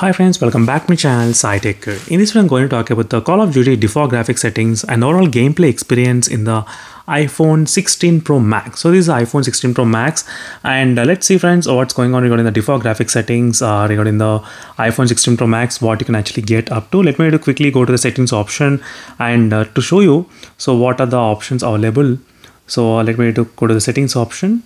Hi friends, welcome back to my channel Sai Tech. In this video I'm going to talk about the Call of Duty default graphic settings and overall gameplay experience in the iPhone 16 Pro Max. So this is iPhone 16 Pro Max and uh, let's see friends what's going on regarding the default graphic settings uh, regarding the iPhone 16 Pro Max what you can actually get up to. Let me to quickly go to the settings option and uh, to show you so what are the options available. So uh, let me to go to the settings option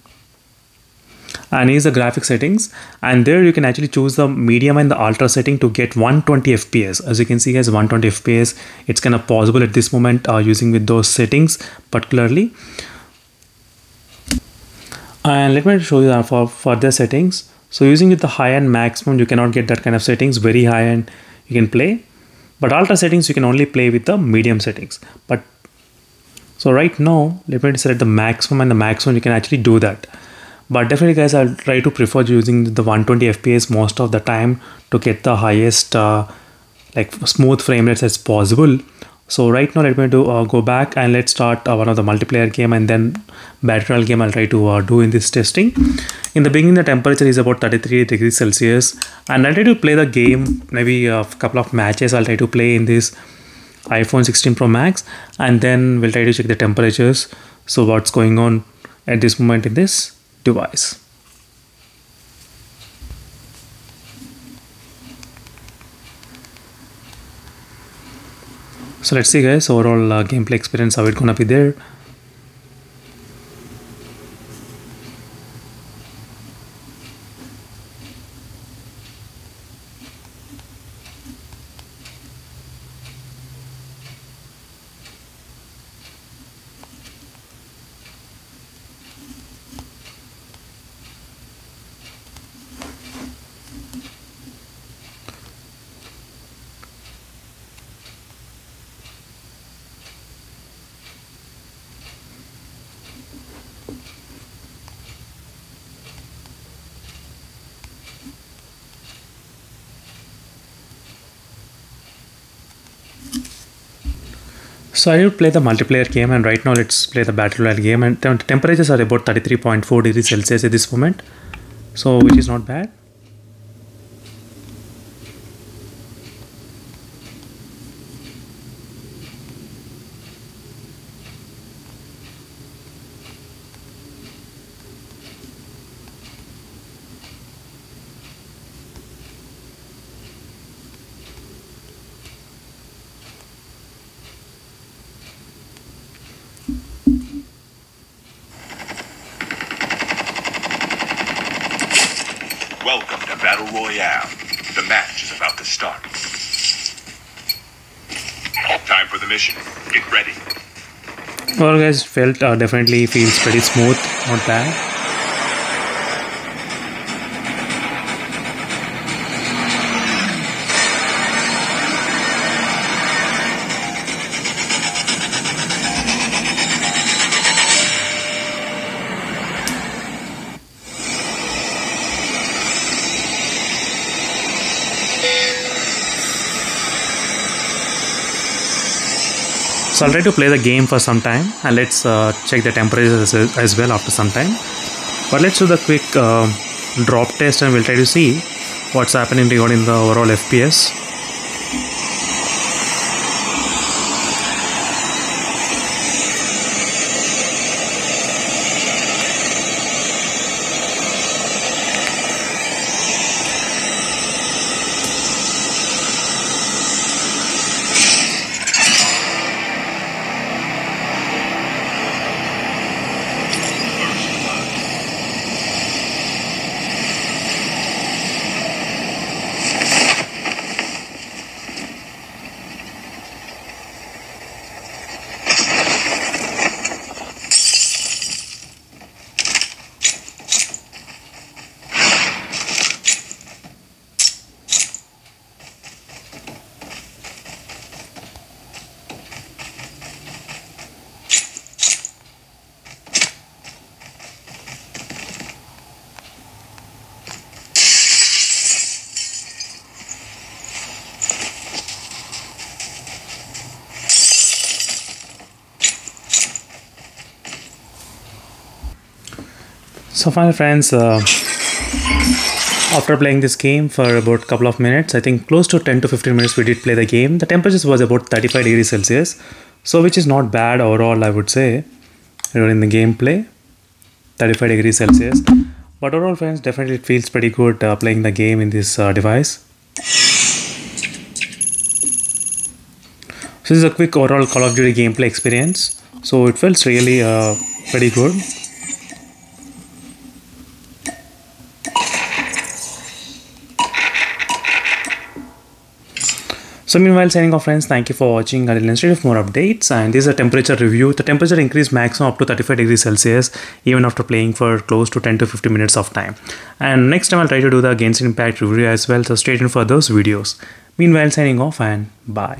and here's the graphic settings. And there you can actually choose the medium and the ultra setting to get 120 fps as you can see as 120 fps it's kind of possible at this moment uh, using with those settings particularly. And let me show you that for further settings. So using with the high and maximum you cannot get that kind of settings. Very high end you can play. But ultra settings you can only play with the medium settings. But so right now let me select the maximum and the maximum you can actually do that but definitely guys i'll try to prefer using the 120 fps most of the time to get the highest uh, like smooth frame rates as possible. So right now let me do uh, go back and let's start uh, one of the multiplayer game and then battle game i'll try to uh, do in this testing. In the beginning the temperature is about 33 degrees celsius. And i'll try to play the game maybe a couple of matches i'll try to play in this iphone 16 pro max. And then we'll try to check the temperatures. So what's going on at this moment in this device. So let's see guys overall uh, gameplay experience how it gonna be there. So I will play the multiplayer game and right now let's play the battle royale game and the temperatures are about 33.4 degrees Celsius at this moment. So which is not bad. Welcome to Battle Royale. The match is about to start. Time for the mission. Get ready. Well guys felt uh, definitely feels pretty smooth, not bad. So I'll try to play the game for some time and let's uh, check the temperatures as, well after some time. But let's do the quick uh, drop test and we'll try to see what's happening regarding the overall FPS. So finally friends, uh, after playing this game for about a couple of minutes i think close to 10 to 15 minutes we did play the game. The temperatures was about 35 degrees celsius. So which is not bad overall i would say in the gameplay. 35 degrees celsius. But overall friends definitely it feels pretty good uh, playing the game in this uh, device. So this is a quick overall call of duty gameplay experience. So it feels really uh, pretty good So meanwhile signing off friends, thank you for watching until next of more updates and this is a temperature review. The temperature increased maximum up to 35 degrees Celsius even after playing for close to 10 to 15 minutes of time. And next time I'll try to do the Genshin Impact review as well so stay tuned for those videos. Meanwhile signing off and bye.